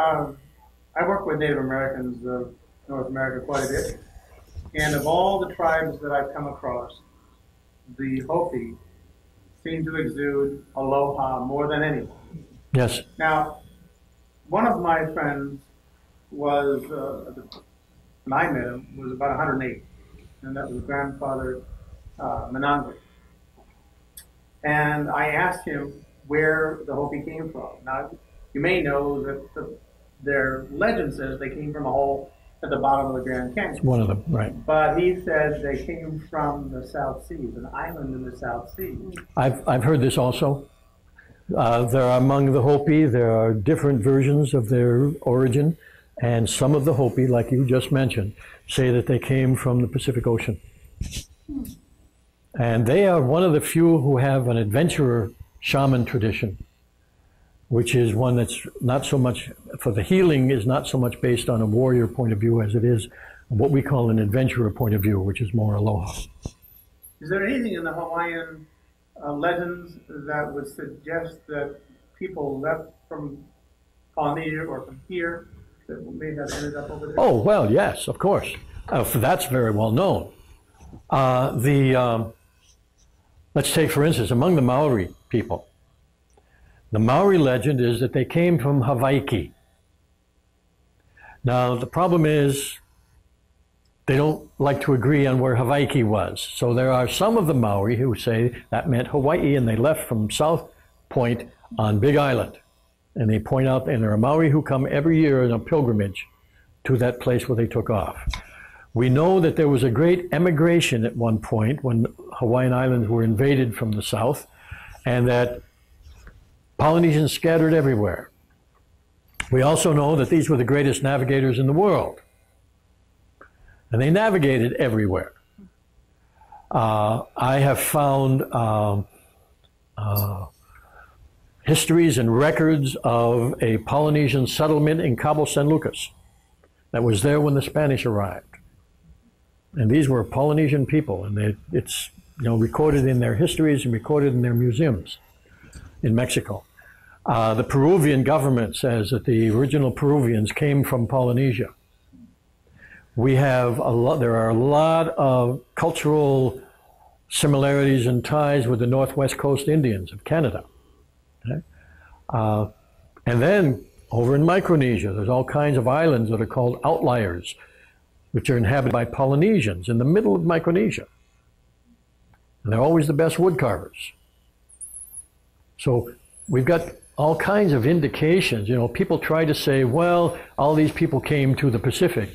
uh, I work with Native Americans of North America quite a bit. And of all the tribes that I've come across, the Hopi seem to exude aloha more than anyone. Yes. Now, one of my friends was, uh, when I met him, was about 108, and that was grandfather uh. And I asked him where the Hopi came from. Now, you may know that the, their legend says they came from a hole at the bottom of the Grand Canyon. One of them, right. But he said they came from the South Seas, an island in the South Seas. I've, I've heard this also. Uh, there are among the Hopi, there are different versions of their origin, and some of the Hopi, like you just mentioned, say that they came from the Pacific Ocean. And they are one of the few who have an adventurer shaman tradition, which is one that's not so much, for the healing, is not so much based on a warrior point of view as it is what we call an adventurer point of view, which is more aloha. Is there anything in the Hawaiian uh, legends that would suggest that people left from Polynesia or from here that may have ended up over there? Oh, well, yes, of course. Uh, that's very well known. Uh, the, um, let's take, for instance, among the Maori people, the Maori legend is that they came from Hawaii. Now, the problem is they don't like to agree on where Hawaii was. So there are some of the Maori who say that meant Hawaii and they left from South Point on Big Island. And they point out, and there are Maori who come every year on a pilgrimage to that place where they took off. We know that there was a great emigration at one point when Hawaiian Islands were invaded from the south, and that Polynesians scattered everywhere. We also know that these were the greatest navigators in the world. And they navigated everywhere. Uh, I have found um, uh, histories and records of a Polynesian settlement in Cabo San Lucas that was there when the Spanish arrived. And these were Polynesian people, and it's you know recorded in their histories and recorded in their museums in Mexico. Uh, the Peruvian government says that the original Peruvians came from Polynesia. We have a lot, there are a lot of cultural similarities and ties with the Northwest Coast Indians of Canada. Okay? Uh, and then over in Micronesia, there's all kinds of islands that are called outliers, which are inhabited by Polynesians in the middle of Micronesia. And they're always the best wood carvers. So we've got all kinds of indications. You know, people try to say, well, all these people came to the Pacific.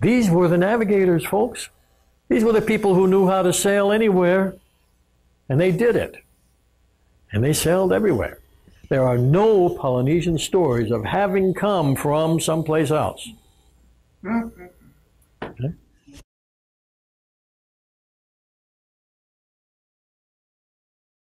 These were the navigators, folks. These were the people who knew how to sail anywhere, and they did it. And they sailed everywhere. There are no Polynesian stories of having come from someplace else. Mhm.